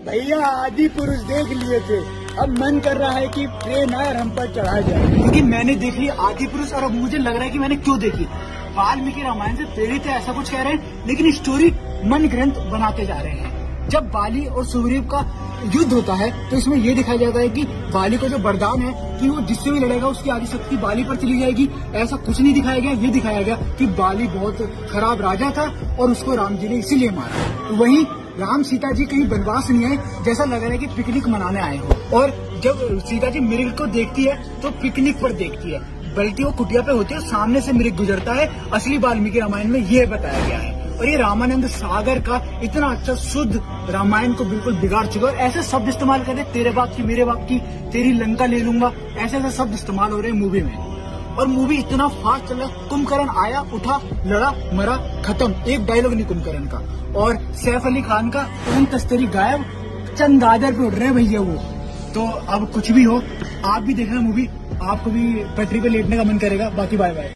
भैया, आदि पुरुष देख लिए थे। अब मन कर रहा है कि ट्रेन आए और हम पर चढ़ा जाए। क्योंकि मैंने देख देखी आदि पुरुष, और अब मुझे लग रहा है कि मैंने क्यों देखी? वाल्मीकि रामायण से प्रेरित है, ऐसा कुछ कह रहे हैं, लेकिन स्टोरी मन ग्रंथ बनाते जा रहे हैं। जब बाली और सुग्रीव का युद्ध होता है तो इसमें ये दिखाया जाता है कि बाली को जो वरदान है, कि वो जिससे भी लड़ेगा, उसकी आदि शक्ति बाली पर चली जाएगी। ऐसा कुछ नहीं दिखाया गया, ये दिखाया गया कि बाली बहुत खराब राजा था, और उसको राम जी ने इसीलिए मारा। तो वहीं राम सीता जी कहीं बनवास नहीं आए जैसा लग रहा है कि पिकनिक मनाने आए हो। और जब सीता जी मृग को देखती है तो पिकनिक पर देखती है। बल्कि वो कुटिया पे होती है, सामने से मृग गुजरता है। असली वाल्मीकि रामायण में ये बताया गया है। और ये रामानंद सागर का इतना अच्छा शुद्ध रामायण को बिल्कुल बिगाड़ चुका है। और ऐसे शब्द इस्तेमाल कर रहे तेरे बाप की, मेरे बाप की, तेरी लंका ले लूँगा। ऐसे ऐसे शब्द इस्तेमाल हो रहे हैं मूवी में। और मूवी इतना फास्ट चल रहा है। कुंभकर्ण आया, उठा, लड़ा, मरा, खत्म। एक डायलॉग नहीं कुंभकर्ण का। और सैफ अली खान का ओम तस्तरी गायब? चंदादर पे उड़ रहे भैया वो। तो अब कुछ भी हो, आप भी देखना मूवी आपको भी पटरी पे लेटने का मन करेगा। बाकी बाय बाय